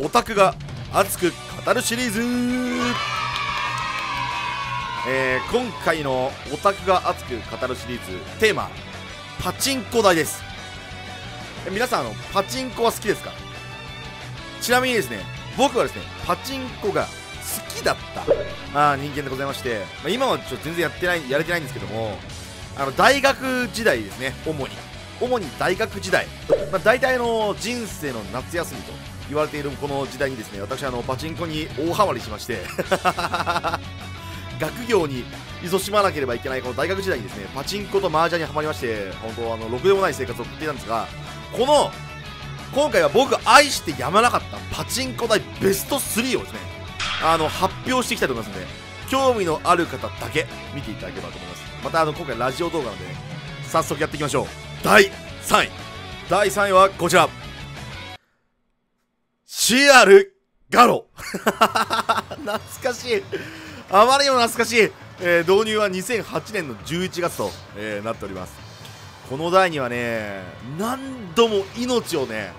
オタクが熱く語るシリーズ。えー、今回のオタクが熱く語るシリーズテーマパチンコ台です。皆さんあのパチンコは好きですか？ちなみにですね僕はですねパチンコが好きだった。あ人間でございまして、まあ、今はちょっと全然やってないやれてないんですけどもあの大学時代ですね主に。主に大学時代、まあ、大体の人生の夏休みと言われているこの時代にですね私あのパチンコに大ハマりしまして 学業に勤しまなければいけないこの大学時代にですねパチンコと麻雀にはまりまして本当あのろくでもない生活を送っていたんですがこの今回は僕愛してやまなかったパチンコ台ベスト3をですねあの発表していきたいと思いますので興味のある方だけ見ていただければと思います。またあの今回ラジオ動画なので、早速やっていきましょう。第3位。第3位はこちら。CR ガロ。懐かしい。あまりにも懐かしい、えー、導入は2008年の11月と、えー、なっております。この台にはね何度も命をね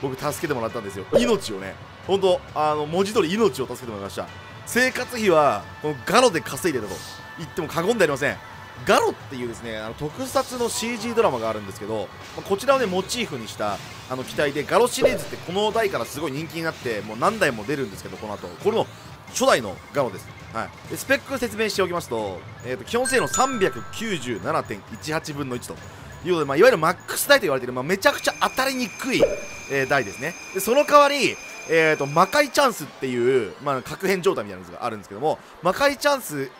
僕助けてもらったんですよ。命をね。本当あの文字通り命を助けてもらいました。生活費はこのガロで稼いでたと言っても過言ではありません。ガロっていうですねあの特撮の CG ドラマがあるんですけど、ま、こちらをねモチーフにしたあの機体でガロシリーズってこの台からすごい人気になってもう何台も出るんですけどこの後。これの初代のガロです、はい、でスペック説明しておきますと,、えーと、基本性能397.18分の1と。いうことで、まあ、いわゆるマックス台と言われている、まあ、めちゃくちゃ当たりにくい、えー、台ですね。でその代わりえーと、魔界チャンスっていう、まあ、確変状態みたいなのがあるんですけども魔界チャンス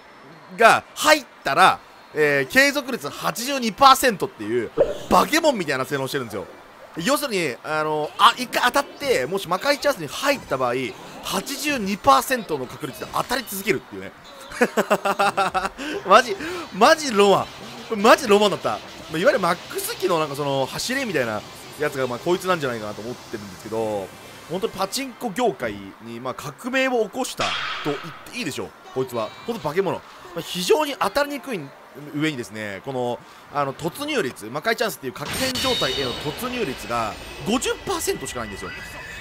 が入ったらえー、継続率82%っていうバケモンみたいな性能してるんですよ。要するにあのあ1回当たってもし魔界チャンスに入った場合82%の確率で当たり続けるっていうね。マジマジロマン。マジロマンだった。いわゆるマックス機のなんかその走りみたいなやつがまあこいつなんじゃないかなと思ってるんですけど本当にパチンコ業界にまあ革命を起こしたと言っていいでしょうこいつは。本当化け物、まあ、非常に当たりにくい上にですねこのあの突入率魔界チャンスっていう確変状態への突入率が50%しかないんですよ。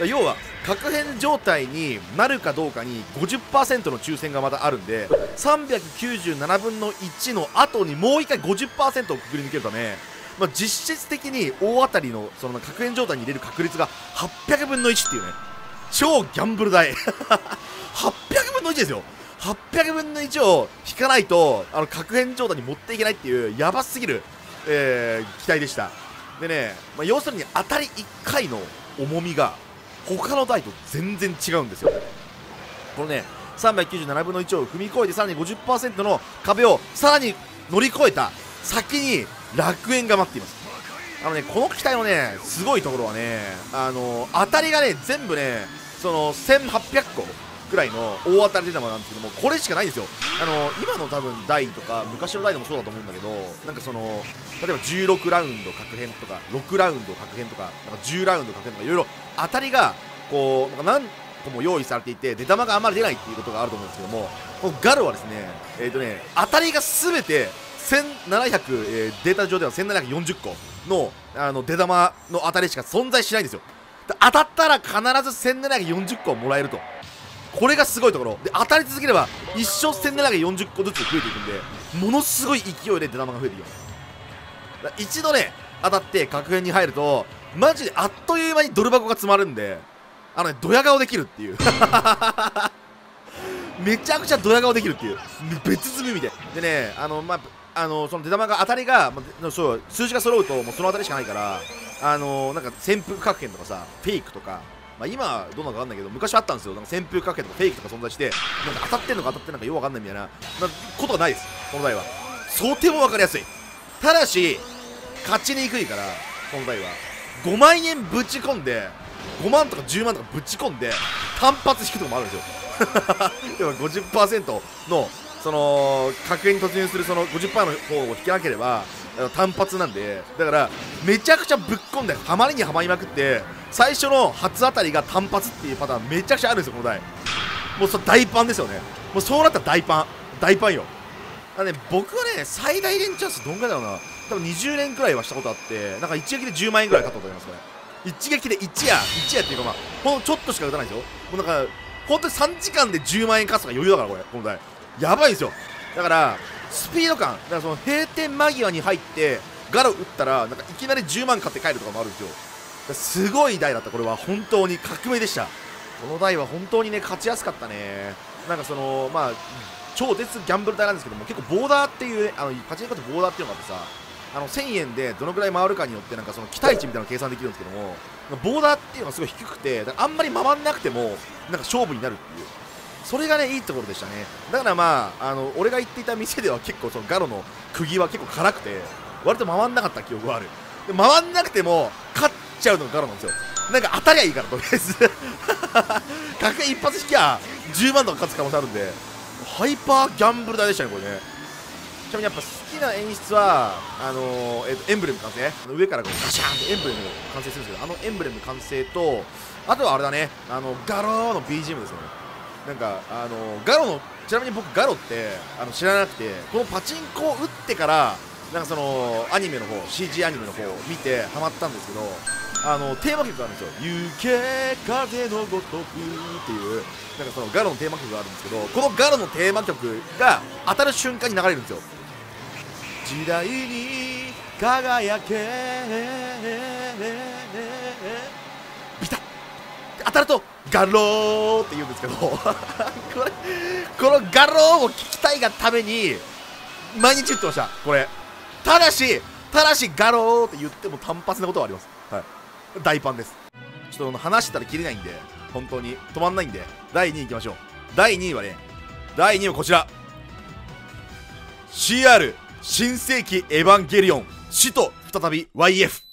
要は確変状態になるかどうかに50%の抽選がまたあるんで397分の1の後にもう1回50%をくくり抜けるため、まあ、実質的に大当たりのその確変状態に入れる確率が800分の1っていうね超ギャンブル代800分の1ですよ。800分の1を引かないとあの確変状態に持っていけないっていうやばすぎる、えー、機体でした。でね、まあ、要するに当たり1回の重みが他の台と全然違うんですよ。このね397分の1を踏み越えてさらに50%の壁をさらに乗り越えた先に楽園が待っています。あのねこの機体のねすごいところはねあの当たりがね全部ねその1800個ぐらいの大当たり出玉なんですけどもこれしかないんですよ。あの今の多分台とか昔の台でもそうだと思うんだけどなんかその例えば16ラウンド確変とか6ラウンド確変とかなんか10ラウンド確変とかいろいろ当たりがこうなんか何個も用意されていて出玉があまり出ないっていうことがあると思うんですけどもこのガルはですねえっ、ー、とね当たりが全て1700、えー、データ上では1740個のあの出玉の当たりしか存在しないんですよ。当たったら必ず1740個もらえると。これがすごいところ。で当たり続ければ一生戦で40個ずつ増えていくんでものすごい勢いで出玉が増えていきます一度ね当たって確変に入るとマジであっという間にドル箱が詰まるんであのねドヤ顔できるっていう。めちゃくちゃドヤ顔できるっていう。別積みみたいでねあのまああのその出玉が当たりが、まあ、そう数字が揃うともうその当たりしかないからあのなんか旋風確変とかさフェイクとかまあ、今どうなのか分かんないけど昔あったんですよ。なんか旋風かけとかフェイクとか存在してなんか当たってんのか当たってんのかよく分かんないみたいな。なことがないです。この台は。想定も分かりやすい。ただし勝ちにくいからこの台は。5万円ぶち込んで5万とか10万とかぶち込んで単発引くとかもあるんですよ。要は50%のその確変に突入するその50%の方を引けなければ単発なんでだからめちゃくちゃぶっ込んでハマりにはまりまくって最初の初当たりが単発っていうパターンめちゃくちゃあるんですよこの台もうそ大パンですよね。もうそうなったら大パン。大パンよ。だね僕はね最大連チャンスどんぐらいだろうな。多分20年くらいはしたことあってなんか一撃で10万円ぐらい買ったと思いますこれ一撃で一夜一夜っていうかまあほんちょっとしか打たないですよ。もうなんか本当に3時間で10万円勝つとか余裕だからこれこの台やばいんですよ。だからスピード感。だからその閉店間際に入ってガロ打ったらなんかいきなり10万買って帰るとかもあるんですよ。すごい台だった。これは本当に革命でした。この台は本当にね勝ちやすかったね。なんかそのまあ超絶ギャンブル台なんですけども結構ボーダーっていう、あのパチンコってボーダーっていうのがあってさあの1000円でどのくらい回るかによってなんかその期待値みたいなの計算できるんですけどもボーダーっていうのがすごい低くてあんまり回んなくてもなんか勝負になるっていう。それがねいいところでしたね。だからまああの俺が行っていた店では結構そのガロの釘は結構辛くて割と回んなかった記憶がある。で回んなくても勝っちゃうのがガロなんですよ。なんか当たりゃいいからとりあえず。確一発引きゃ10万とか勝つ可能性あるんで。ハイパーギャンブル台でしたねこれね。ちなみにやっぱ好きな演出はあのー、えー、とエンブレム完成。上からこうガシャンってエンブレム完成するんですけどあのエンブレム完成とあとはあれだね。あのガローの BGM ですよね。なんかあの、ガロのちなみに僕ガロってあの知らなくてこのパチンコを打ってからなんかそのアニメの方 CG アニメの方を見てハマったんですけどあのテーマ曲があるんですよ「行け風のごとく」っていうなんかそのガロのテーマ曲があるんですけどこのガロのテーマ曲が当たる瞬間に流れるんですよ。時代に輝け。ビタッ。当たるとガローって言うんですけど これこのガローを聞きたいがために毎日言ってました。これただしただしガローって言っても単発なことはあります。はい。大パンです。ちょっと話したら切れないんで本当に止まんないんで第2位いきましょう。第2位はね第2位はこちら。CR 新世紀エヴァンゲリオン死と再び YF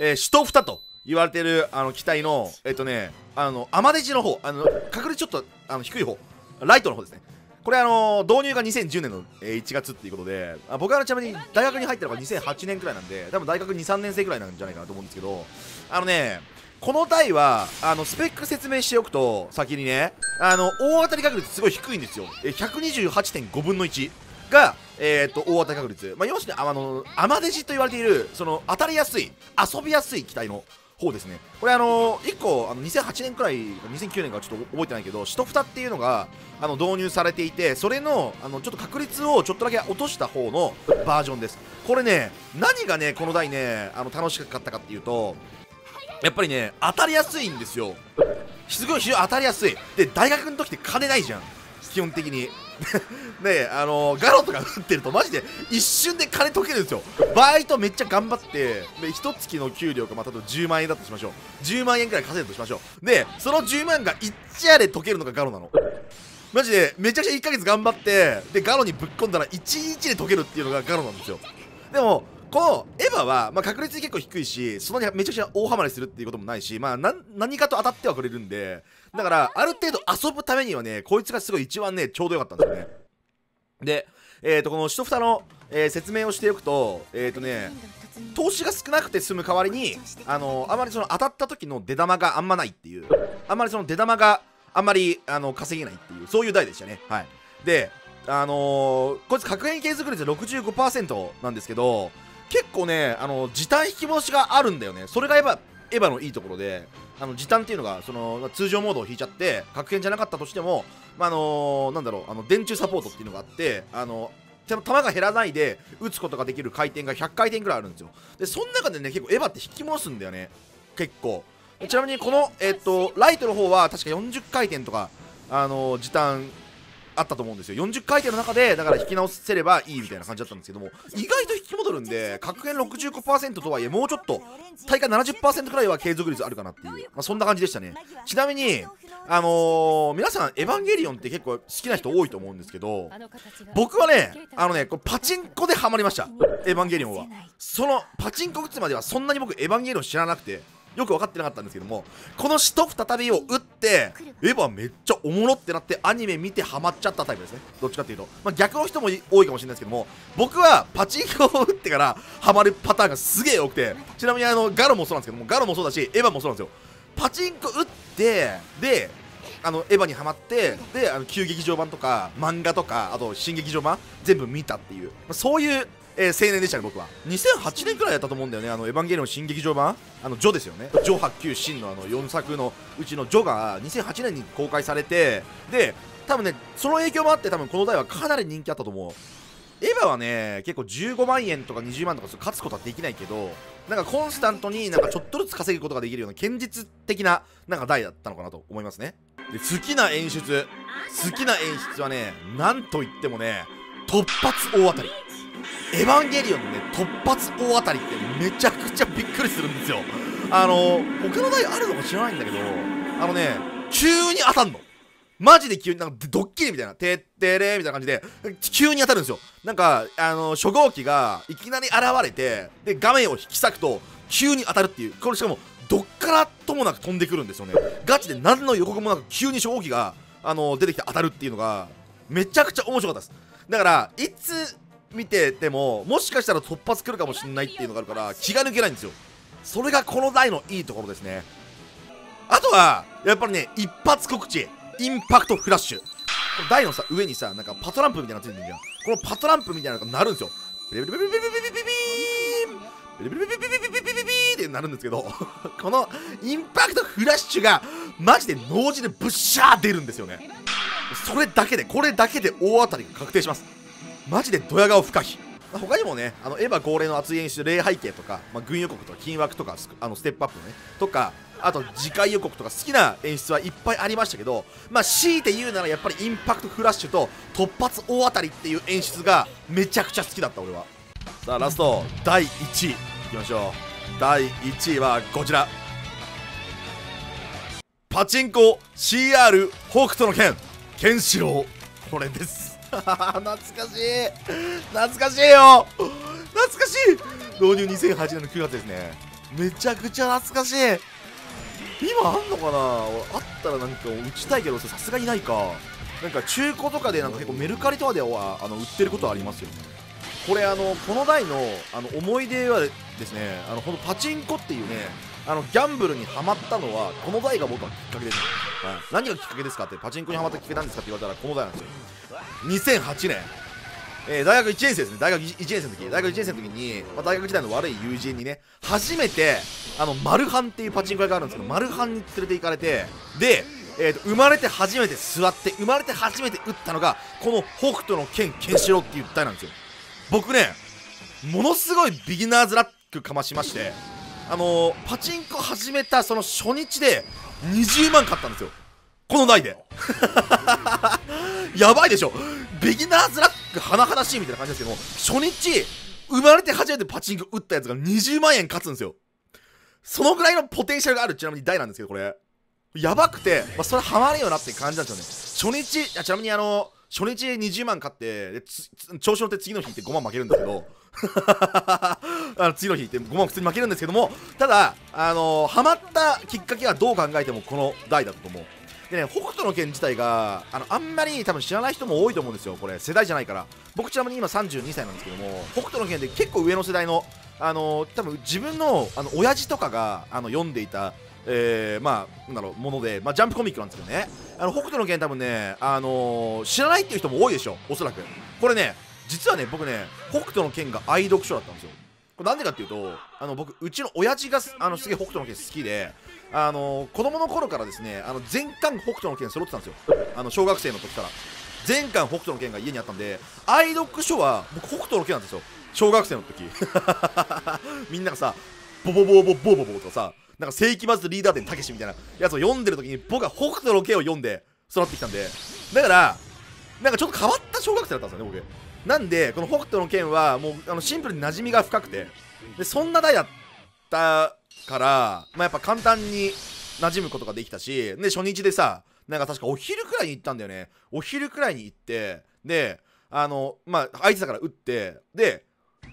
えー、死と二と言われてるあの機体のえっ、とねあのアマデジの方あの確率ちょっとあの低い方ライトの方ですね。これあの導入が2010年の1月っていうことであ僕はちなみに大学に入ったのが2008年くらいなんで多分大学23年生くらいなんじゃないかなと思うんですけどあのねこの台はあのスペック説明しておくと先にねあの大当たり確率すごい低いんですよ。128.5分の1が、えー、と大当たり確率、まあ、要するにあのアマデジと言われているその当たりやすい遊びやすい機体の方ですね。これあの1個あの2008年くらい2009年かちょっと覚えてないけどシトフタっていうのがあの導入されていてそれのあのちょっと確率をちょっとだけ落とした方のバージョンです。これね何がねこの台ねあの楽しかったかっていうとやっぱりね当たりやすいんですよ。すごい非常に当たりやすい。で大学の時って金ないじゃん。基本的に。ねあの、ガロとか打ってるとマジで一瞬で金解けるんですよ。バイトめっちゃ頑張ってで一月の給料がまあ例えば10万円だとしましょう。10万円くらい稼いだとしましょう。でその10万が一夜で解けるのがガロなの。マジでめちゃくちゃ1ヶ月頑張ってでガロにぶっ込んだら1日で解けるっていうのがガロなんですよ。でもこのエヴァは、まあ、確率結構低いしそんなにめちゃくちゃ大ハマりするっていうこともないし、まあ、何かと当たってはくれるんでだからある程度遊ぶためにはねこいつがすごい一番ねちょうどよかったんですよね。で、えー、とこのシトフタの、えー、説明をしておくとえっ、ー、とね投資が少なくて済む代わりにあのあまりその当たった時の出玉があんまないっていうあんまりその出玉があんまりあの稼げないっていうそういう台でしたね。はい。であのー、こいつ確変継続率65%なんですけど結構ねあの時短引き戻しがあるんだよね。それがエヴァエヴァのいいところであの時短っていうのがその通常モードを引いちゃって確変じゃなかったとしても、まあ、あのなんだろうあの電柱サポートっていうのがあってあの球が減らないで打つことができる回転が100回転ぐらいあるんですよ。でその中でね結構エヴァって引き戻すんだよね。結構。ちなみにこの、えっとライトの方は確か40回転とか、あの時短あったと思うんですよ。40回転の中でだから引き直せればいいみたいな感じだったんですけども意外と引き戻るんで確変65%とはいえもうちょっと大会70%くらいは継続率あるかなっていう、まあ、そんな感じでしたね。ちなみにあのー、皆さんエヴァンゲリオンって結構好きな人多いと思うんですけど僕はねあのねこれパチンコでハマりました。エヴァンゲリオンは。そのパチンコ打つまではそんなに僕エヴァンゲリオン知らなくてよく分かってなかったんですけどもこの「死と再び」を打ってエヴァめっちゃおもろってなってアニメ見てハマっちゃったタイプですね。どっちかっていうと、まあ、逆の人も多いかもしれないですけども僕はパチンコを打ってからハマるパターンがすげえ多くてちなみにあのガロもそうなんですけどもガロもそうだしエヴァもそうなんですよ。パチンコ打ってであのエヴァにはまってであの旧劇場版とか漫画とかあと新劇場版全部見たっていう、まあ、そういうえー青年でしたね僕は。2008年くらいやったと思うんだよねあのエヴァンゲリオン新劇場版。あのジョですよね。ジョ8 9新のあの4作のうちのジョが2008年に公開されてで多分ねその影響もあって多分この台はかなり人気あったと思う。エヴァはね結構15万円とか20万とか勝つことはできないけどなんかコンスタントになんかちょっとずつ稼ぐことができるような堅実的ななんか台だったのかなと思いますね。で好きな演出好きな演出はねなんといってもね突発大当たりエヴァンゲリオンのね突発大当たりってめちゃくちゃびっくりするんですよあの他の台あるのか知らないんだけどあのね急に当たんのマジで急になんかドッキリみたいな、てってれーみたいな感じで、急に当たるんですよ。なんか、あの、初号機がいきなり現れて、で、画面を引き裂くと、急に当たるっていう。これしかも、どっからともなく飛んでくるんですよね。ガチで何の予告もなく、急に初号機が、あの、出てきて当たるっていうのが、めちゃくちゃ面白かったです。だから、いつ見てても、もしかしたら突発来るかもしれないっていうのがあるから、気が抜けないんですよ。それがこの台のいいところですね。あとは、やっぱりね、一発告知。インパクトフラッシュ。台のさ、上にさ、なんかパトランプみたいなのついてるじゃん。このパトランプみたいなのが鳴るんですよ。ビリビリビリビリビリビビビビビビビビビビってなるんですけど、このインパクトフラッシュが、マジで同時でブッシャー出るんですよね。それだけで、これだけで大当たりが確定します。マジでドヤ顔不可避。他にもね、あのエヴァ恒例の熱い演出、霊背景とか、まあ、軍予告とか、金枠とか、あのステップアップね、とか、あと次回予告とか好きな演出はいっぱいありましたけど、まあ、強いて言うならやっぱりインパクトフラッシュと突発大当たりっていう演出がめちゃくちゃ好きだった俺は。さあラスト第1位。いきましょう。第1位はこちら。パチンコ CR 北斗の拳。ケンシロウ。これです。懐かしい。懐かしいよ。懐かしい。導入2008年の9月ですね。めちゃくちゃ懐かしい。今あんのかな？あったらなんか打ちたいけどさすがにないか。なんか中古とかでなんか結構メルカリとかではあの売ってることありますよね。これあのこの台のあの思い出はですねあのこのパチンコっていうねあのギャンブルにはまったのはこの台が僕はきっかけです、ね。はい、何がきっかけですかってパチンコにはまったきっかけなんですかって言われたらこの台なんですよ2008年えー、大学1年生ですね。大学1年生の時。大学1年生の時に、まあ、大学時代の悪い友人にね初めてあのマルハンっていうパチンコ屋があるんですけどマルハンに連れて行かれてで、えーと、生まれて初めて座って生まれて初めて打ったのがこの北斗の剣ケンシロウっていう台なんですよ。僕ねものすごいビギナーズラックかましましてあのー、パチンコ始めたその初日で20万買ったんですよ。この台で。やばいでしょ。ビギナーズラック甚だしいみたいな感じですけども初日生まれて初めてパチンコ打ったやつが20万円勝つんですよ。そのぐらいのポテンシャルがあるちなみに台なんですけどこれ。やばくて、まあ、それハマるよなって感じなんですよね。初日ちなみにあの初日20万買って調子乗って次の日って5万負けるんだけど。あの次の日って5万普通に負けるんですけどもただあのハマったきっかけはどう考えてもこの台だったと思う。でね、北斗の拳自体があのあんまり多分知らない人も多いと思うんですよ、これ、世代じゃないから。僕、ちなみに今32歳なんですけども、北斗の拳で結構上の世代の、あの多分自分のあの親父とかがあの読んでいた、えー、まあ、なんだろう、もので、まあ、ジャンプコミックなんですけどね、あの北斗の拳、多分ね、あの、知らないっていう人も多いでしょ、おそらく。これね、実はね、僕ね、北斗の拳が愛読書だったんですよ。これなんでかっていうと、あの僕、うちの親父があのすげえ北斗の拳好きで、あの子供の頃からですねあの全巻北斗の拳揃ってたんですよ。あの小学生の時から。全巻北斗の拳が家にあったんで愛読書は僕北斗の拳なんですよ。小学生の時。みんながさボボボボボボボとかさなんか世紀末リーダー伝たけしみたいなやつを読んでる時に僕は北斗の拳を読んで育ってきたんで。だからなんかちょっと変わった小学生だったんですよね僕。なんでこの北斗の拳はもうあのシンプルに馴染みが深くて。でそんな代だったから、まあ、やっぱ簡単に馴染むことができたしで初日でさなんか確かお昼くらいに行ったんだよね。お昼くらいに行ってであのまあ相手だから打ってで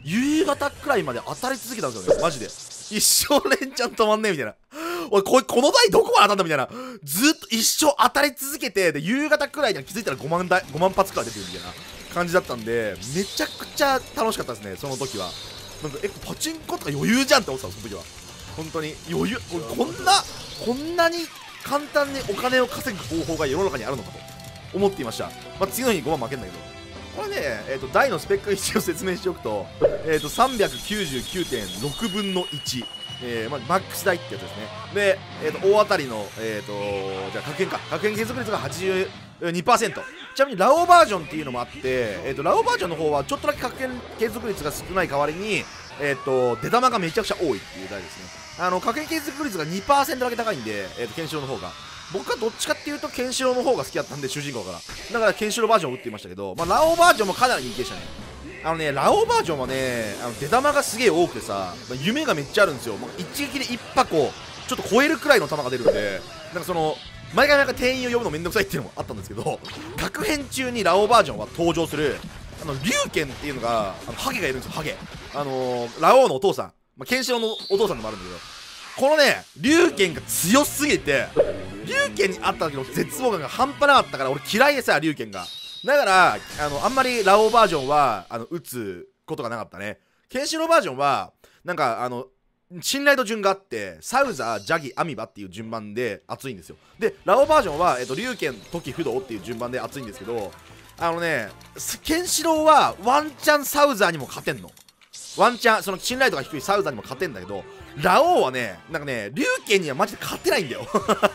夕方くらいまで当たり続けたんですよね。マジで。一生連チャン止まんねえみたいな。おいここの台どこまで当たんだみたいな。ずっと一生当たり続けてで夕方くらいには気づいたら5万台5万発くらい出てるみたいな感じだったんでめちゃくちゃ楽しかったですねその時は。なんかえパチンコとか余裕じゃんって思ってたその時は。本当に余裕こんなこんなに簡単にお金を稼ぐ方法が世の中にあるのかと思っていました、まあ、次の日に5万負けんだけど。これね、えー、と台のスペック一応説明しておくと,、えー、と399.6分の1、えーまあ、マックス台ってやつですね。で、えー、と大当たりの、えー、とじゃあ確変か。確変継続率が82%ちなみにラオバージョンっていうのもあって、えー、とラオバージョンの方はちょっとだけ確変継続率が少ない代わりに、えー、と出玉がめちゃくちゃ多いっていう台ですね。あの確変継続率が2%だけ高いんで、えー、とケンシロウの方が。僕はどっちかっていうとケンシロウの方が好きだったんで主人公から。だからケンシロウバージョンを打っていましたけど、まあ、ラオバージョンもかなり人気でしたね。あのねラオバージョンはねあの出玉がすげえ多くてさ、まあ、夢がめっちゃあるんですよ。もう一撃で1箱ちょっと超えるくらいの球が出るんでなんかその毎回毎回店員を呼ぶのめんどくさいっていうのもあったんですけど確変中にラオバージョンは登場するあの龍剣っていうのがあのハゲがいるんですよハゲ。あのー、ラオウのお父さん、まあ、ケンシロウのお父さんでもあるんだけどこのね龍剣が強すぎて龍剣にあった時の絶望感が半端なかったから俺嫌いでさ龍剣が。だからあのあんまりラオウバージョンはあの打つことがなかったね。ケンシロウバージョンはなんかあの信頼度順があってサウザージャギアミバっていう順番で熱いんですよ。でラオバージョンは、えっと、龍剣時不動っていう順番で熱いんですけどあのねケンシロウはワンチャンサウザーにも勝てんの。ワンチャンその信頼度が低いサウザーにも勝てんだけどラオウはねなんかね龍剣にはマジで勝てないんだよ。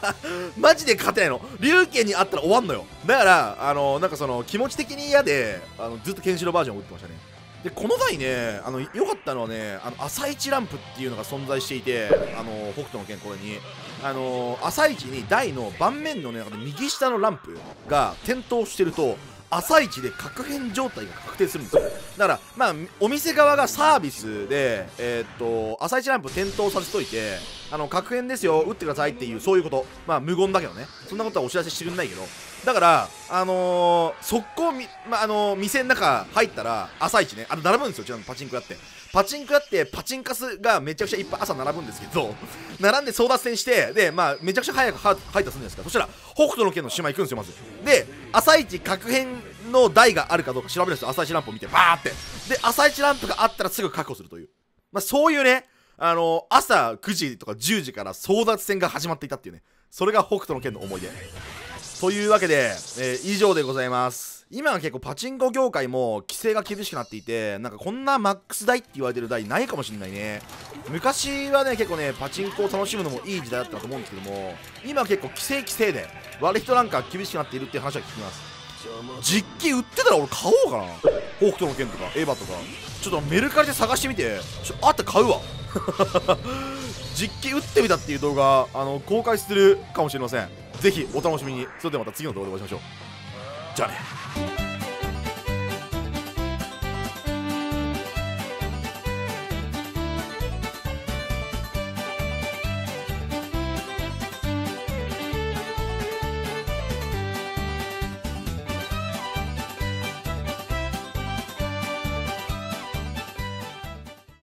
マジで勝てないの。龍剣にあったら終わんのよ。だからあのなんかその気持ち的に嫌であのずっとケンシロウバージョンを打ってましたね。でこの台ねあの良かったのはねあの朝一ランプっていうのが存在していてあの北斗の拳これに。あの朝一に台の盤面の、ね、右下のランプが点灯してると朝一で確変状態が確定するんですよ。だからまあお店側がサービスでえー、っと朝一ランプ点灯させといてあの確変ですよ打ってくださいっていうそういうこと。まあ無言だけどね。そんなことはお知らせしてくんないけど。だからあのー、速攻み、まあ、あのー、店の中入ったら朝一ね。あの並ぶんですよ。ちなみにパチンコやって。パチンコやってパチンカスがめちゃくちゃいっぱい朝並ぶんですけど 並んで争奪戦してでまあめちゃくちゃ早く入ったするんですか。そしたら北斗の拳の島行くんですよまず。で朝一確変の台があるかどうか調べるんですよ朝一ランプを見てバーって。で朝一ランプがあったらすぐ確保するという。まあそういうねあのー、朝9時とか10時から争奪戦が始まっていたっていうね。それが北斗の剣の思い出。というわけで、えー、以上でございます。今は結構パチンコ業界も規制が厳しくなっていてなんかこんなマックス台って言われてる台ないかもしれないね。昔はね結構ねパチンコを楽しむのもいい時代だったと思うんですけども今は結構規制規制で割る人なんか厳しくなっているっていう話は聞きます。実機売ってたら俺買おうかな。北斗の剣とかエヴァとか。ちょっとメルカリで探してみて。ちょあった買うわ。実機打ってみたっていう動画あの公開するかもしれません。ぜひお楽しみに。それではまた次の動画でお会いしましょう。じゃあね